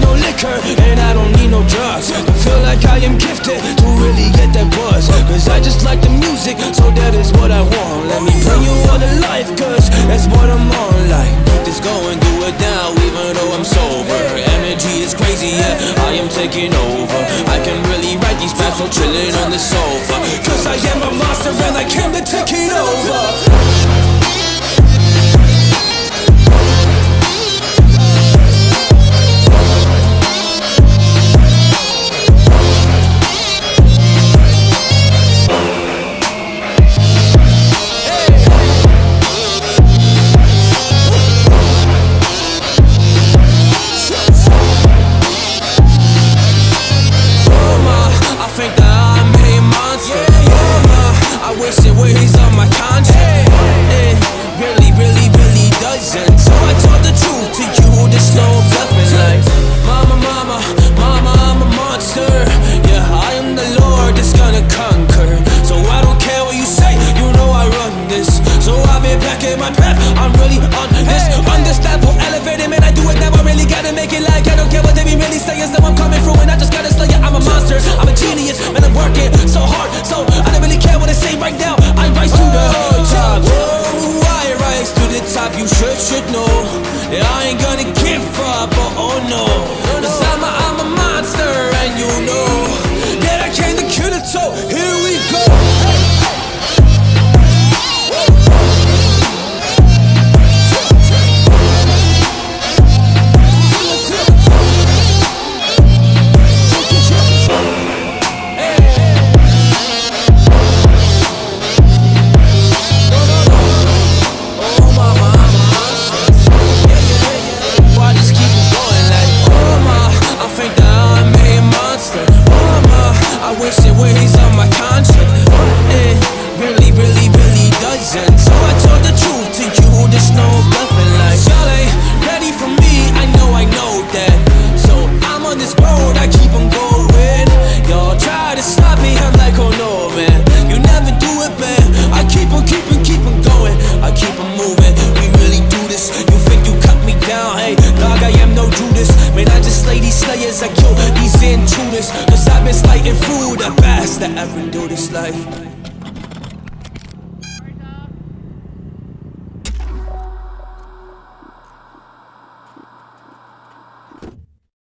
no liquor and I don't need no drugs. I feel like I am gifted to really get that buzz Cause I just like the music, so that is what I want. Let me bring you all to life, cause that's what I'm on. Like Just go and do it now, even though I'm sober. Energy is crazy, yeah, I am taking over. I can really write these raps while chilling on the sofa really on this. Understand for elevated, man, I do it now. I really gotta make it like I don't care what they be really saying. So I'm coming through and I just gotta slay it. I'm a monster, I'm a genius, man, I'm working so hard. So I don't really care what they say right now. I rise to the top. Oh, I rise to the top, you should, should know. that I ain't gonna give up, oh, oh no. Cause I'm a, I'm a monster, and you know I no Judas. Man, I just slay these slayers. I kill these intruders. Cause I've been slighting through the best that ever do this life.